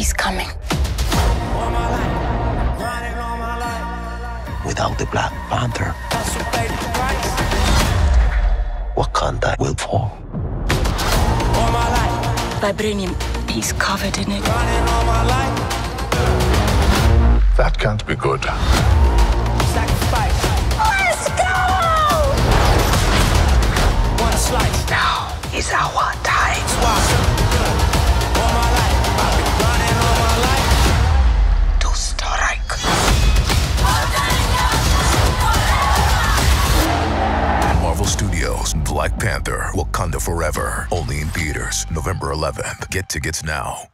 is coming. Without the Black Panther, Wakanda will fall. Vibranium is covered in it. That can't be good. Let's go! Now is our time. Marvel Studios, Black Panther, Wakanda Forever. Only in theaters, November 11th. Get tickets now.